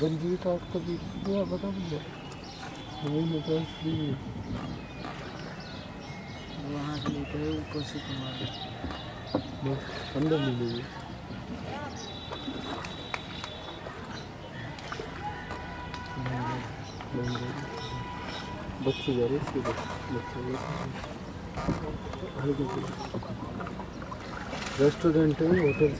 गंजी का भी क्या पता मुझे हमें मतलब फ्री वहाँ से लेकर ऊपर से घुमा बस अंदर मिलेगी बच्चे जा रहे इसके बच्चे हल्के रेस्टोरेंट होटल।